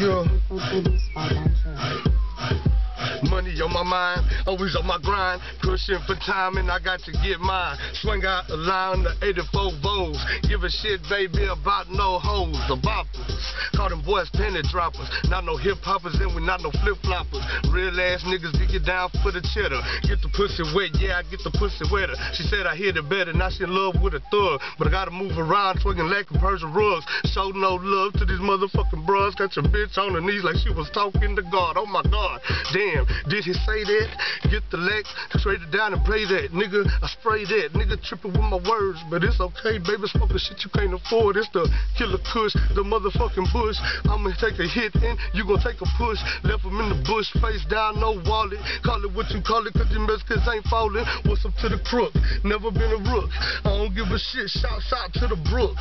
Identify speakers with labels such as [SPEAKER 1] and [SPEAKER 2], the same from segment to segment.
[SPEAKER 1] Yeah. Money on my mind, always on my grind. Pushing for time and I got to get mine. Swing out a line the 84 Vols. Give a shit, baby, about no hoes. The boppers. Call them boys penny droppers. Not no hip hoppers and we not no flip floppers. Real ass niggas dig it down for the cheddar. Get the pussy wet, yeah, I get the pussy wetter. She said I hit it better, now she in love with a thug. But I gotta move around, twerking like Persian rugs. Show no love to these motherfucking bros. Got your bitch on her knees like she was talking to God. Oh my God, damn. Did he say that? Get the legs, straight it down and play that. Nigga, I spray that. Nigga tripping with my words, but it's okay, baby. Smoking shit you can't afford. It's the killer kush, the motherfucking bush. I'ma take a hit and you gon' take a push. Left him in the bush, face down, no wallet. Call it what you call it, cause your Mexicans ain't falling. What's up to the crook? Never been a rook. I don't give a shit. Shouts out to the brook.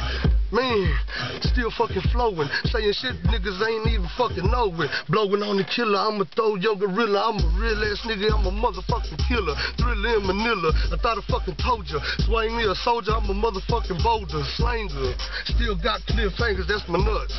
[SPEAKER 1] Man, still fucking flowing. Saying shit niggas ain't even fucking knowing. Blowing on the killer, I'ma throw your gorilla. I'm a real ass nigga, I'm a motherfucking killer. Thriller in Manila, I thought I fucking told ya. Swing me a soldier, I'm a motherfucking boulder. Slanger, still got clear fingers, that's my nuts.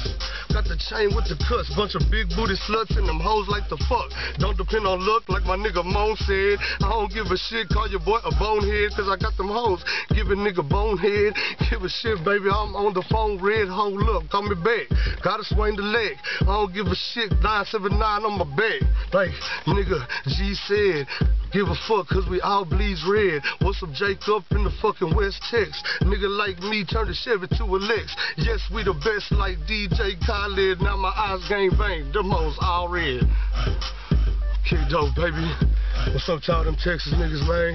[SPEAKER 1] Got the chain with the cuts, bunch of big booty sluts and them hoes like the fuck. Don't depend on luck, like my nigga Moan said. I don't give a shit, call your boy a bonehead, cause I got them hoes. Give a nigga bonehead, give a shit, baby, I'm on the phone, red, hold up, call me back. Gotta swing the leg, I don't give a shit, 979 on my back. Like, nigga, G said, give a fuck, cause we all bleeds red. What's up, Jacob in the fucking West Tex? Nigga like me turn the Chevy to a Lex. Yes, we the best like DJ Khaled. Now my eyes gang bang, them hoes all red. Kick dope, baby. What's up to all them Texas niggas, man?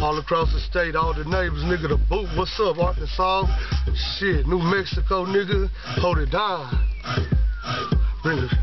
[SPEAKER 1] All across the state, all the neighbors, nigga, the boot. What's up, Arkansas? Shit, New Mexico, nigga. Hold it down. Bring it.